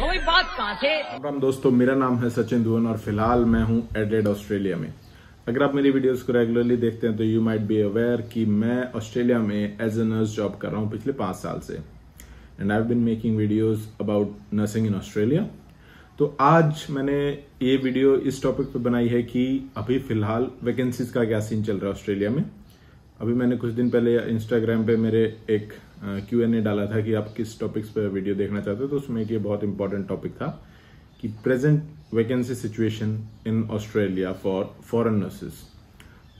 कोई बात कहाँ से? राम दोस्तों मेरा नाम है सचिन धुवन और फ़िलहाल मैं हूँ एडेड ऑस्ट्रेलिया में। अगर आप मेरी वीडियोस को रेगुलरली देखते हैं तो यू माइट बी अवेयर कि मैं ऑस्ट्रेलिया में एज ए नर्स जॉब कर रहा हूँ पिछले पाँच साल से। And I been making videos about nursing in Australia तो आज मैंने ये वीडियो इस टॉपिक पे बनाई है कि अभी फ़िलहाल वैकेंसीज का क्या सीन चल रहा है ऑस्ट्रेलिया में। अभी मैंने कुछ दिन पहले इंस्टाग्राम पे मेरे एक क्यू एन ए डाला था कि आप किस टॉपिक्स पे वीडियो देखना चाहते हो तो उसमें एक ये बहुत इंपॉर्टेंट टॉपिक था कि present vacancy situation in Australia for foreign nurses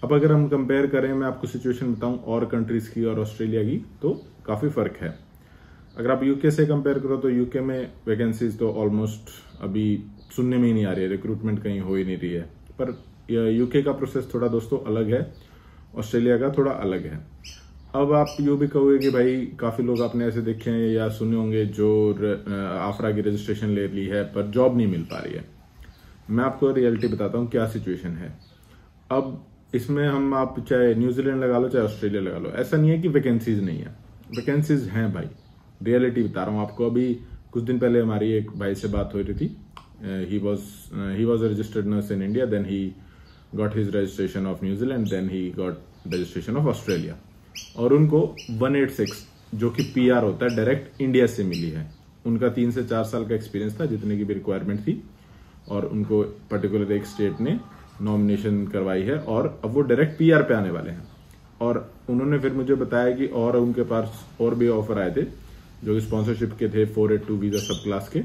अब अगर हम कंपेयर करें, मैं आपको सिचुएशन बताऊँ और कंट्रीज़ की और ऑस्ट्रेलिया की तो काफ़ी फ़र्क है। अगर आप यूके से कंपेयर करो तो यूके में वैकेंसीज तो ऑलमोस्ट अभी सुनने में ही नहीं आ रही है रिक्रूटमेंट कहीं हो ही नहीं रही है। पर यूके का प्रोसेस थोड़ा दोस्तों अलग है। ऑस्ट्रेलिया का थोड़ा अलग है। अब आप यूँ भी कहोगे कि भाई काफ़ी लोग आपने ऐसे देखे हैं या सुने होंगे जो आफरा की रजिस्ट्रेशन ले ली है, पर जॉब नहीं मिल पा रही है। मैं आपको रियलिटी बताता हूँ क्या सिचुएशन है। अब इसमें हम आप चाहे न्यूजीलैंड लगा लो, चाहे ऑस्ट्रेलिया लगा लो, ऐसा नहीं है कि वैकेंसीज नहीं है। वैकेंसीज हैं भाई। रियलिटी बता रहा हूँ आपको। अभी कुछ दिन पहले हमारी एक भाई से बात हो रही थी। He was he was registered nurse in India then he got his registration of New Zealand then he got registration of Australia और उनको 186 जो कि पीआर होता है डायरेक्ट इंडिया से मिली है। उनका तीन से चार साल का एक्सपीरियंस था, जितने की भी रिक्वायरमेंट थी। और उनको पर्टिकुलर एक स्टेट ने नॉमिनेशन करवाई है, और अब वो डायरेक्ट पीआर पे आने वाले हैं। और उन्होंने फिर मुझे बताया कि और उनके पास और भी ऑफ़र आए थे, जो कि स्पॉन्सरशिप के थे four eight two visa subclass के।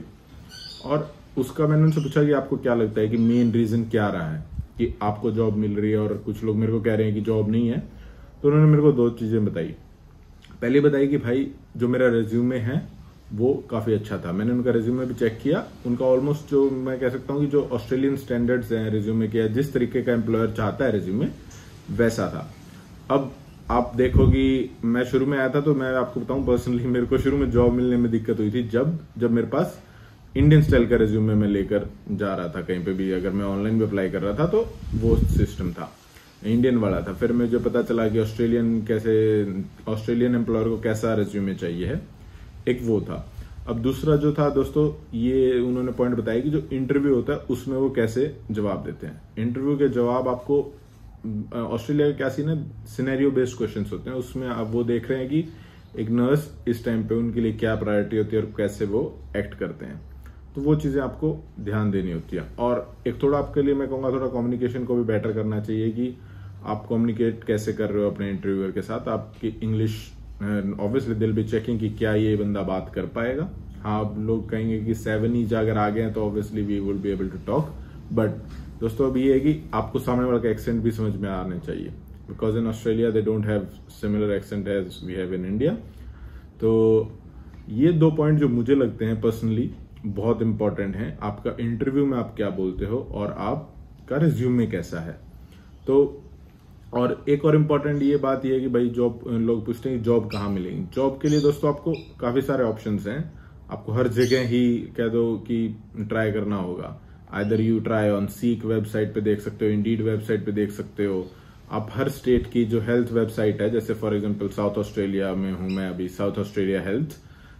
और उसका मैंने उनसे पूछा कि आपको क्या लगता है कि मेन रीजन क्या रहा है? कि आपको जॉब मिल रही है और कुछ लोग मेरे को कह रहे हैं कि जॉब नहीं है तो उन्होंने मेरे को दो चीज़ें बताई। पहले बताई कि भाई, जो मेरा रेज्यूमे है, वो काफ़ी अच्छा था। मैंने उनका रेज्यूमे भी चेक किया। उनका ऑलमोस्ट जो मैं कह सकता हूँ कि जो ऑस्ट्रेलियन स्टैंडर्ड्स हैं रेज्यूमे के जिस तरीके का एम्प्लॉयर चाहता है रेज्यूमे वैसा था। अब आप देखो कि मैं शुरू में आया था तो मैं आपको बताऊँ पर्सनली मेरे को शुरू में जॉब मिलने में दिक्कत हुई थी जब जब मेरे पास इंडियन स्टाइल का रेज्यूमे मैं लेकर जा रहा था कहीं पे भी, अगर मैं ऑनलाइन भी अप्लाई कर रहा था तो वो सिस्टम था। इंडियन वाला था। फिर मुझे पता चला कि ऑस्ट्रेलियन कैसे ऑस्ट्रेलियन एम्प्लॉयर को कैसा रेज्यूमे चाहिए है। एक वो था। अब दूसरा जो था दोस्तों, ये उन्होंने पॉइंट बताया कि जो इंटरव्यू होता है, उसमें वो कैसे जवाब देते हैं। इंटरव्यू के जवाब आपको ऑस्ट्रेलिया का क्या सीन है? सिनेरियो बेस्ड क्वेश्चन होते हैं। उसमें आप वो देख रहे हैं कि एक नर्स इस टाइम पे उनके लिए क्या प्रायोरिटी होती है और कैसे वो एक्ट करते हैं। तो वो चीज़ें आपको ध्यान देनी होती है। और एक थोड़ा आपके लिए मैं कहूँगा, थोड़ा कम्युनिकेशन को भी बेटर करना चाहिए कि आप कम्युनिकेट कैसे कर रहे हो अपने इंटरव्यूअर के साथ। आपकी इंग्लिश ऑब्वियसली दिल भी चेकिंग कि क्या ये बंदा बात कर पाएगा। हाँ आप लोग कहेंगे कि सेवन ईज अगर आ गए तो obviously we will be able to talk but दोस्तों, अब ये है कि आपको सामने वाला का एक्सेंट भी समझ में आने चाहिए। Because in Australia they don't have similar accent as we have in India तो ये दो पॉइंट जो मुझे लगते हैं पर्सनली बहुत इंपॉर्टेंट है। आपका इंटरव्यू में आप क्या बोलते हो और आपका रिज्यूमे कैसा है? तो और एक और इम्पोर्टेंट ये बात यह है कि भाई जॉब लोग पूछते हैं जॉब कहाँ मिलेगी? जॉब के लिए दोस्तों आपको काफ़ी सारे ऑप्शन हैं। आपको हर जगह ही कह दो कि ट्राई करना होगा। Either you try on Seek website पे देख सकते हो इंडीड वेबसाइट पे देख सकते हो। आप हर स्टेट की जो हेल्थ वेबसाइट है, जैसे फॉर एग्जांपल साउथ ऑस्ट्रेलिया में हूँ मैं अभी साउथ ऑस्ट्रेलिया हेल्थ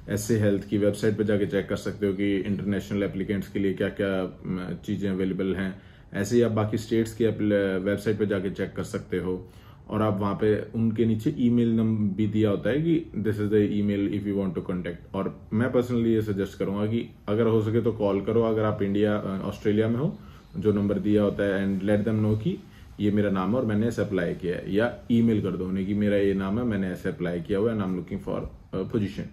ऐसे हेल्थ की वेबसाइट पर जाके चेक कर सकते हो कि इंटरनेशनल एप्लीकेंट्स के लिए क्या क्या चीज़ें अवेलेबल हैं। ऐसे ही आप बाकी स्टेट्स की वेबसाइट पर जाके चेक कर सकते हो। और आप वहाँ पे उनके नीचे ईमेल नंबर भी दिया होता है कि this is the email if you want to contact और मैं पर्सनली ये सजेस्ट करूँगा कि अगर हो सके तो कॉल करो। अगर आप इंडिया ऑस्ट्रेलिया में हो, जो नंबर दिया होता है एंड लेट देम नो कि ये मेरा नाम है और मैंने ऐसे अप्लाई किया है। या ईमेल कर दो उन्हें कि मेरा ये नाम है, मैंने ऐसे अप्लाई किया हुआ and I am looking for position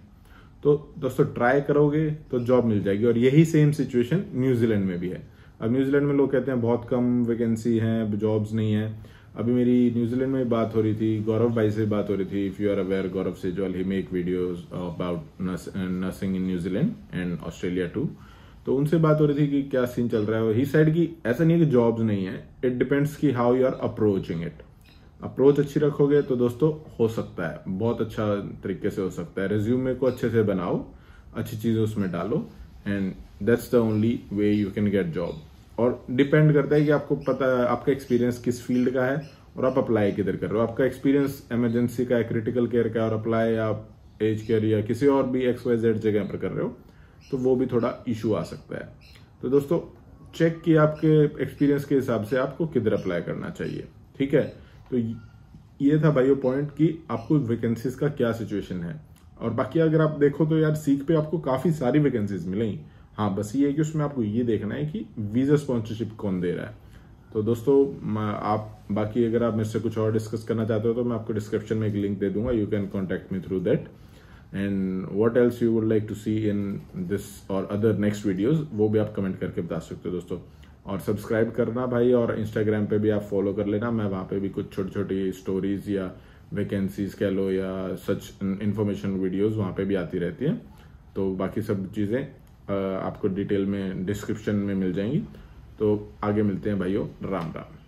तो दोस्तों ट्राई करोगे तो जॉब मिल जाएगी। और यही सेम सिचुएशन न्यूजीलैंड में भी है। अब न्यूजीलैंड में लोग कहते हैं, बहुत कम वैकेंसी है जॉब्स नहीं है। अभी मेरी न्यूजीलैंड में बात हो रही थी, गौरव भाई से बात हो रही थी। If you are aware Gaurav से जो he make videos about nursing in New Zealand and Australia too तो उनसे बात हो रही थी कि क्या सीन चल रहा है। ही साइड की ऐसा नहीं है कि जॉब्स नहीं है। इट डिपेंड्स की how you are approaching it approach अच्छी रखोगे तो दोस्तों हो सकता है। बहुत अच्छा तरीके से हो सकता है। रिज्यूमे को अच्छे से बनाओ, अच्छी चीज़ें उसमें डालो and that's the only way you can get job और डिपेंड करता है कि आपको पता आपका एक्सपीरियंस किस फ़ील्ड का है, और आप अप्लाई किधर कर रहे हो। आपका एक्सपीरियंस इमरजेंसी का है क्रिटिकल केयर का और अप्लाई आप एज केयर या किसी और भी एक्स वाई जेड जगह पर कर रहे हो तो वो भी थोड़ा इशू आ सकता है। तो दोस्तों चेक किए आपके एक्सपीरियंस के हिसाब से आपको किधर अप्लाई करना चाहिए। ठीक है? तो ये था भाई पॉइंट कि आपको वैकेंसीज का क्या सिचुएशन है। और बाकी अगर आप देखो तो यार सीख पे आपको काफ़ी सारी वैकेंसीज मिलेंगी हाँ। बस ये है कि उसमें आपको ये देखना है कि वीज़ा स्पॉन्सरशिप कौन दे रहा है। तो दोस्तों आप, बाकी अगर आप मेरे से कुछ और डिस्कस करना चाहते हो तो मैं आपको डिस्क्रिप्शन में एक लिंक दे दूँगा। You can contact me through that and what else you would like to see in this और अदर नेक्स्ट वीडियोज़ वो भी आप कमेंट करके बता सकते हो दोस्तों। और सब्सक्राइब करना भाई, और इंस्टाग्राम पे भी आप फॉलो कर लेना। मैं वहाँ पे भी कुछ छोटी छोटी स्टोरीज या वैकेंसीज कह लो या सच इन्फॉर्मेशन वीडियोज़ वहाँ पे भी आती रहती है। तो बाकी सब चीज़ें आपको डिटेल में डिस्क्रिप्शन में मिल जाएँगी। तो आगे मिलते हैं भाइयों। राम राम।